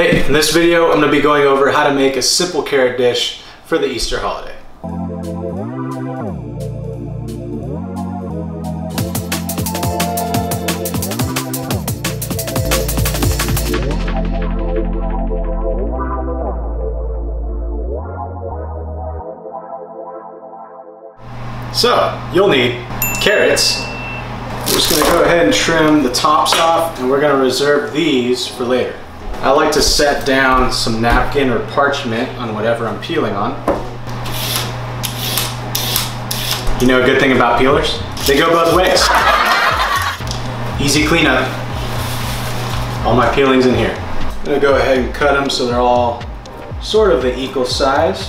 Hey, in this video, I'm gonna be going over how to make a simple carrot dish for the Easter holiday. So, you'll need carrots. We're just gonna go ahead and trim the tops off and we're gonna reserve these for later. I like to set down some napkin or parchment on whatever I'm peeling on. You know a good thing about peelers? They go both ways. Easy cleanup. All my peelings in here. I'm gonna go ahead and cut them so they're all sort of the equal size.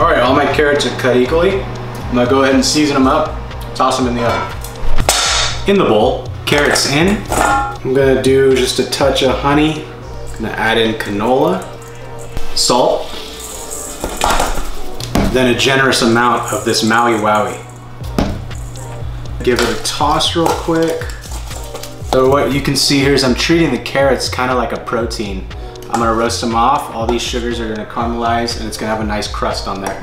All right, all my carrots are cut equally. I'm gonna go ahead and season them up, toss them in the oven. In the bowl, carrots in. I'm gonna do just a touch of honey. I'm gonna add in canola, salt, then a generous amount of this Maui Wowie. Give it a toss real quick. So what you can see here is I'm treating the carrots kind of like a protein. I'm gonna roast them off. All these sugars are gonna caramelize and it's gonna have a nice crust on there.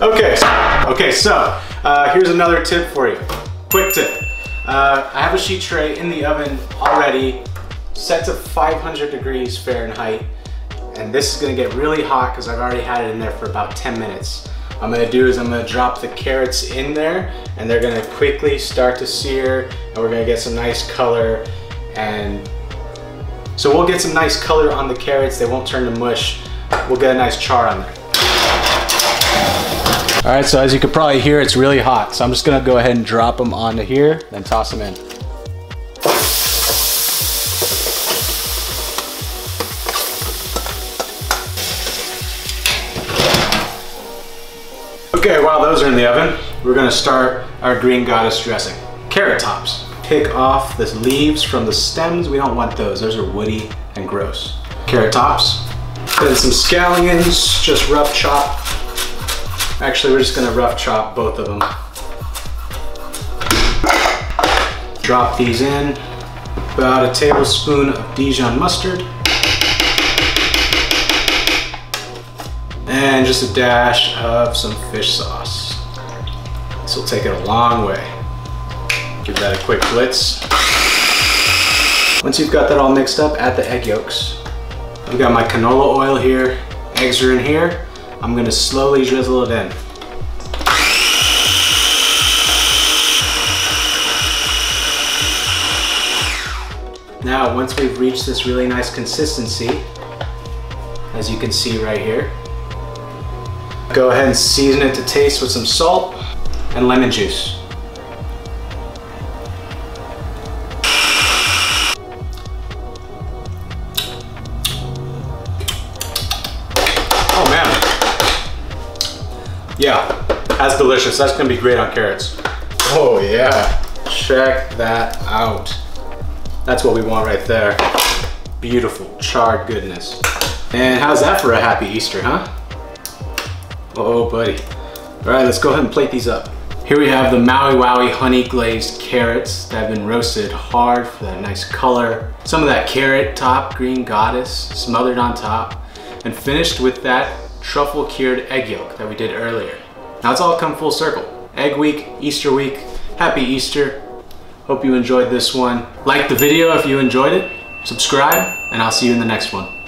Okay, okay, so uh, here's another tip for you. Quick tip. Uh, I have a sheet tray in the oven already, set to 500 degrees Fahrenheit, and this is gonna get really hot because I've already had it in there for about 10 minutes. What I'm gonna do is I'm gonna drop the carrots in there and they're gonna quickly start to sear and we're gonna get some nice color and so we'll get some nice color on the carrots. They won't turn to mush. We'll get a nice char on there. All right, so as you can probably hear, it's really hot. So I'm just gonna go ahead and drop them onto here, then toss them in. Okay, while those are in the oven, we're gonna start our green goddess dressing. Carrot tops. Pick off the leaves from the stems. We don't want those. Those are woody and gross. Carrot tops. Then some scallions, just rough chop. Actually, we're just gonna rough chop both of them. Drop these in. About a tablespoon of Dijon mustard. And just a dash of some fish sauce. This will take it a long way. Give that a quick blitz. Once you've got that all mixed up, add the egg yolks. I've got my canola oil here. Eggs are in here. I'm gonna slowly drizzle it in. Now, once we've reached this really nice consistency, as you can see right here, go ahead and season it to taste with some salt and lemon juice. Yeah, that's delicious. That's gonna be great on carrots. Oh yeah, check that out. That's what we want right there. Beautiful, charred goodness. And how's that for a happy Easter, huh? Oh buddy. All right, let's go ahead and plate these up. Here we have the Maui Wowie honey glazed carrots that have been roasted hard for that nice color. Some of that carrot top, green goddess, smothered on top, and finished with that truffle cured egg yolk that we did earlier. Now it's all come full circle. Egg week, Easter week, happy Easter. Hope you enjoyed this one. Like the video if you enjoyed it, subscribe, and I'll see you in the next one.